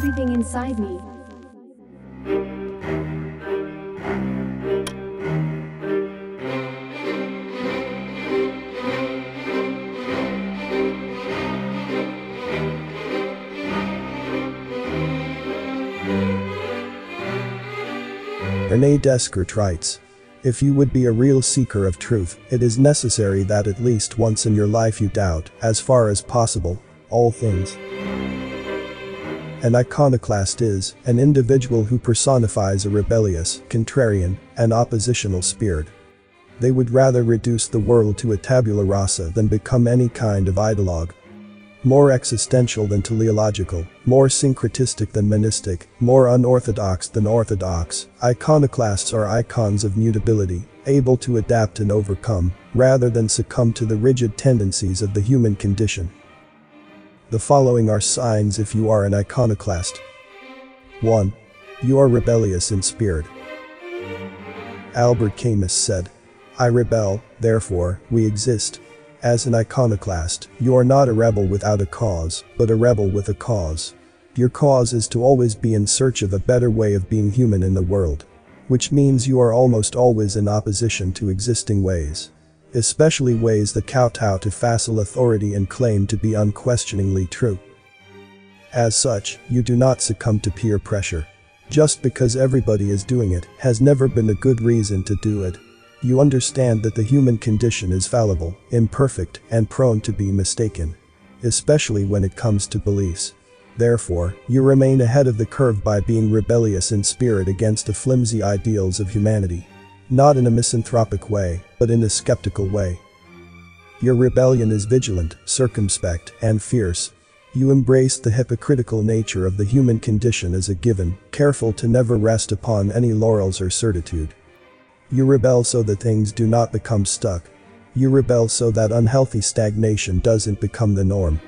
everything inside me. Rene Descartes writes, If you would be a real seeker of truth, it is necessary that at least once in your life you doubt, as far as possible, all things. An iconoclast is an individual who personifies a rebellious, contrarian, and oppositional spirit. They would rather reduce the world to a tabula rasa than become any kind of ideologue. More existential than teleological, more syncretistic than monistic, more unorthodox than orthodox, iconoclasts are icons of mutability, able to adapt and overcome, rather than succumb to the rigid tendencies of the human condition. The following are signs if you are an iconoclast. 1. You are rebellious in spirit. Albert Camus said, I rebel, therefore, we exist. As an iconoclast, you are not a rebel without a cause, but a rebel with a cause. Your cause is to always be in search of a better way of being human in the world. Which means you are almost always in opposition to existing ways. Especially ways that kowtow to facile authority and claim to be unquestioningly true. As such, you do not succumb to peer pressure. Just because everybody is doing it has never been a good reason to do it. You understand that the human condition is fallible, imperfect, and prone to be mistaken. Especially when it comes to beliefs. Therefore, you remain ahead of the curve by being rebellious in spirit against the flimsy ideals of humanity. Not in a misanthropic way, but in a skeptical way. Your rebellion is vigilant, circumspect, and fierce. You embrace the hypocritical nature of the human condition as a given, careful to never rest upon any laurels or certitude. You rebel so that things do not become stuck. You rebel so that unhealthy stagnation doesn't become the norm.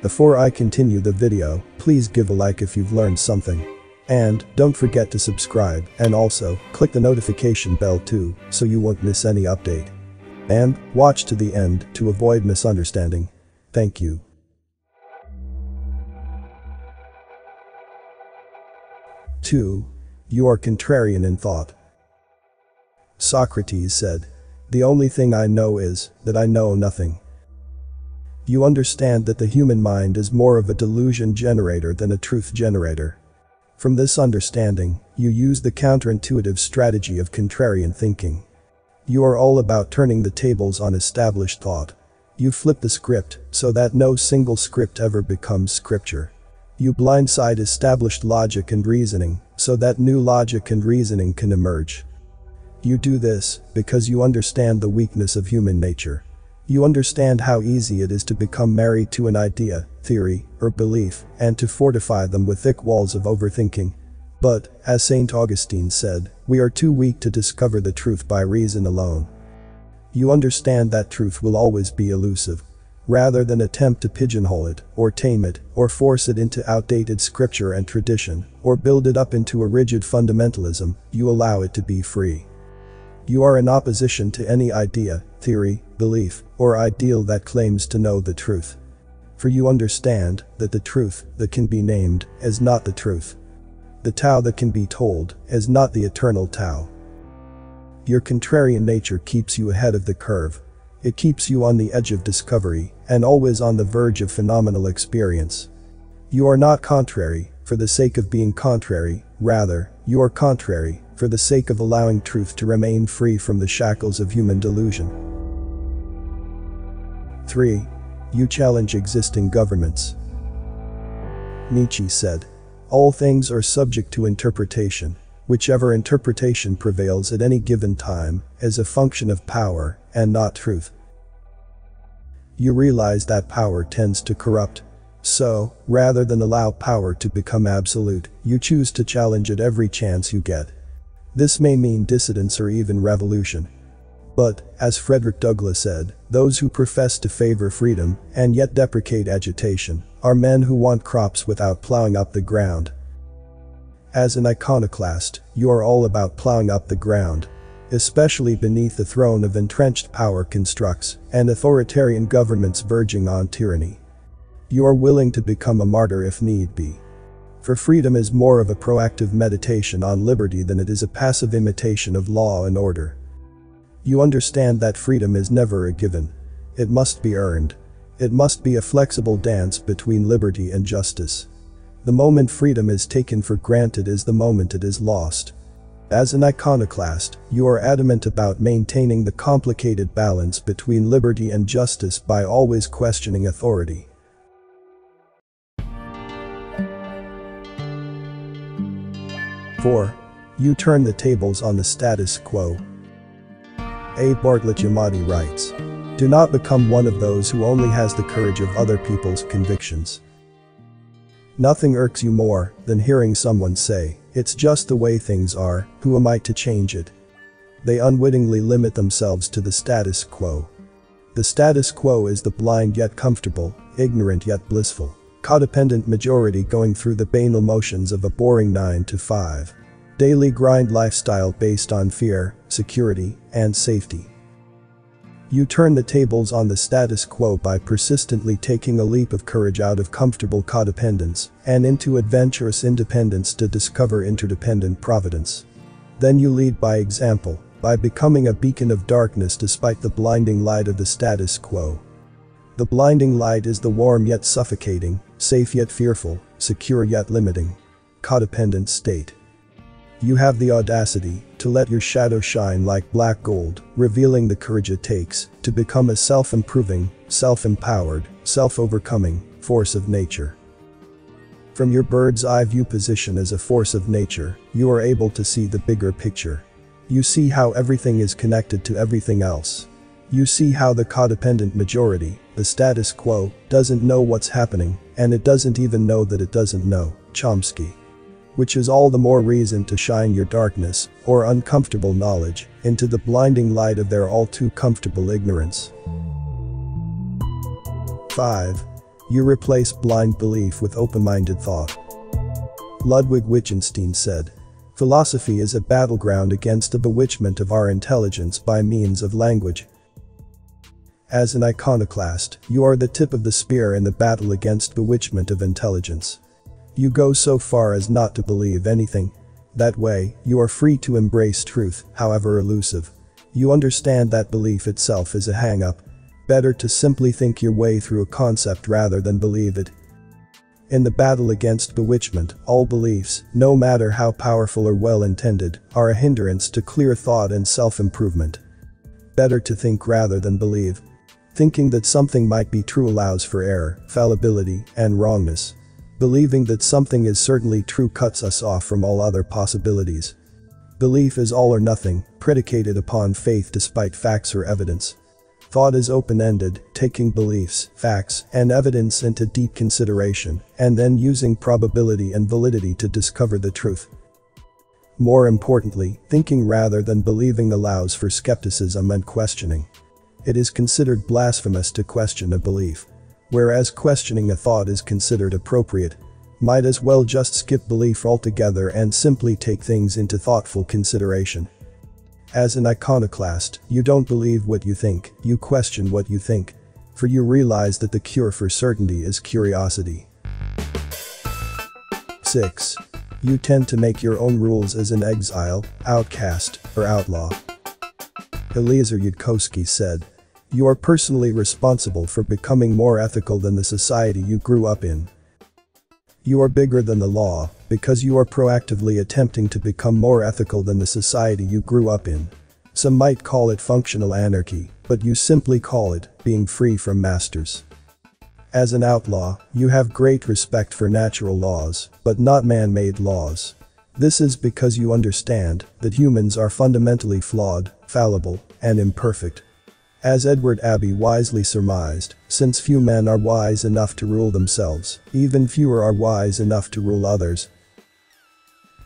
Before I continue the video, please give a like if you've learned something. And, don't forget to subscribe, and also, click the notification bell too, so you won't miss any update. And, watch to the end to avoid misunderstanding. Thank you. 2. You are contrarian in thought. Socrates said, The only thing I know is that I know nothing. You understand that the human mind is more of a delusion generator than a truth generator. From this understanding, you use the counterintuitive strategy of contrarian thinking. You are all about turning the tables on established thought. You flip the script so that no single script ever becomes scripture. You blindside established logic and reasoning so that new logic and reasoning can emerge. You do this because you understand the weakness of human nature. You understand how easy it is to become married to an idea, theory, or belief, and to fortify them with thick walls of overthinking. But, as St. Augustine said, we are too weak to discover the truth by reason alone. You understand that truth will always be elusive. Rather than attempt to pigeonhole it, or tame it, or force it into outdated scripture and tradition, or build it up into a rigid fundamentalism, you allow it to be free. You are in opposition to any idea, theory, belief, or ideal that claims to know the truth. For you understand that the truth that can be named is not the truth. The Tao that can be told is not the eternal Tao. Your contrarian nature keeps you ahead of the curve. It keeps you on the edge of discovery and always on the verge of phenomenal experience. You are not contrary for the sake of being contrary, rather, you are contrary for the sake of allowing truth to remain free from the shackles of human delusion. 3. You challenge existing governments. Nietzsche said, All things are subject to interpretation. Whichever interpretation prevails at any given time is a function of power and not truth. You realize that power tends to corrupt. So, rather than allow power to become absolute, you choose to challenge it every chance you get. This may mean dissidence or even revolution. But, as Frederick Douglass said, those who profess to favor freedom and yet deprecate agitation are men who want crops without plowing up the ground. As an iconoclast, you are all about plowing up the ground. Especially beneath the throne of entrenched power constructs and authoritarian governments verging on tyranny. You are willing to become a martyr if need be. For freedom is more of a proactive meditation on liberty than it is a passive imitation of law and order. You understand that freedom is never a given. It must be earned. It must be a flexible dance between liberty and justice. The moment freedom is taken for granted is the moment it is lost. As an iconoclast, you are adamant about maintaining the complicated balance between liberty and justice by always questioning authority. 4. You turn the tables on the status quo. A. Bartlett Giamatti writes. Do not become one of those who only has the courage of other people's convictions. Nothing irks you more than hearing someone say, it's just the way things are, who am I to change it? They unwittingly limit themselves to the status quo. The status quo is the blind yet comfortable, ignorant yet blissful codependent majority going through the banal motions of a boring 9 to 5. Daily grind lifestyle based on fear, security, and safety. You turn the tables on the status quo by persistently taking a leap of courage out of comfortable codependence and into adventurous independence to discover interdependent providence. Then you lead by example, by becoming a beacon of darkness despite the blinding light of the status quo. The blinding light is the warm yet suffocating, safe yet fearful, secure yet limiting. Codependent state. You have the audacity to let your shadow shine like black gold, revealing the courage it takes to become a self-improving, self-empowered, self-overcoming force of nature. From your bird's eye view position as a force of nature, you are able to see the bigger picture. You see how everything is connected to everything else. You see how the codependent majority, the status quo, doesn't know what's happening, and it doesn't even know that it doesn't know, Chomsky. Which is all the more reason to shine your darkness, or uncomfortable knowledge, into the blinding light of their all too comfortable ignorance. 5. You replace blind belief with open-minded thought. Ludwig Wittgenstein said, Philosophy is a battleground against the bewitchment of our intelligence by means of language, as an iconoclast, you are the tip of the spear in the battle against bewitchment of intelligence. You go so far as not to believe anything. That way, you are free to embrace truth, however elusive. You understand that belief itself is a hang-up. Better to simply think your way through a concept rather than believe it. In the battle against bewitchment, all beliefs, no matter how powerful or well-intended, are a hindrance to clear thought and self-improvement. Better to think rather than believe. Thinking that something might be true allows for error, fallibility, and wrongness. Believing that something is certainly true cuts us off from all other possibilities. Belief is all or nothing, predicated upon faith despite facts or evidence. Thought is open-ended, taking beliefs, facts, and evidence into deep consideration, and then using probability and validity to discover the truth. More importantly, thinking rather than believing allows for skepticism and questioning. It is considered blasphemous to question a belief. Whereas questioning a thought is considered appropriate. Might as well just skip belief altogether and simply take things into thoughtful consideration. As an iconoclast, you don't believe what you think, you question what you think. For you realize that the cure for certainty is curiosity. 6. You tend to make your own rules as an exile, outcast, or outlaw. Eliezer Yudkowsky said, you are personally responsible for becoming more ethical than the society you grew up in. You are bigger than the law, because you are proactively attempting to become more ethical than the society you grew up in. Some might call it functional anarchy, but you simply call it being free from masters. As an outlaw, you have great respect for natural laws, but not man-made laws. This is because you understand that humans are fundamentally flawed, fallible, and imperfect. As Edward Abbey wisely surmised, since few men are wise enough to rule themselves, even fewer are wise enough to rule others.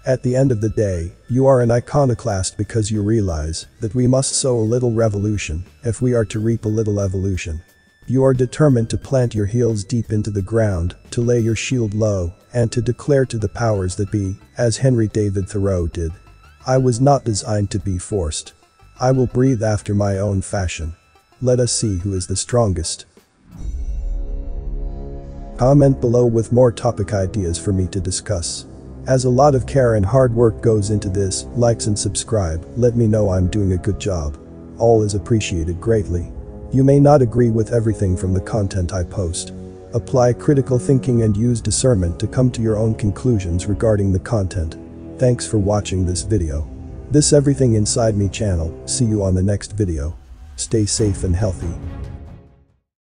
At the end of the day, you are an iconoclast because you realize that we must sow a little revolution if we are to reap a little evolution. You are determined to plant your heels deep into the ground, to lay your shield low, and to declare to the powers that be, as Henry David Thoreau did. I was not designed to be forced. I will breathe after my own fashion. Let us see who is the strongest. Comment below with more topic ideas for me to discuss. As a lot of care and hard work goes into this, likes and subscribe, let me know I'm doing a good job. All is appreciated greatly. You may not agree with everything from the content I post. Apply critical thinking and use discernment to come to your own conclusions regarding the content. Thanks for watching this video. This Everything Inside Me channel, see you on the next video. Stay safe and healthy.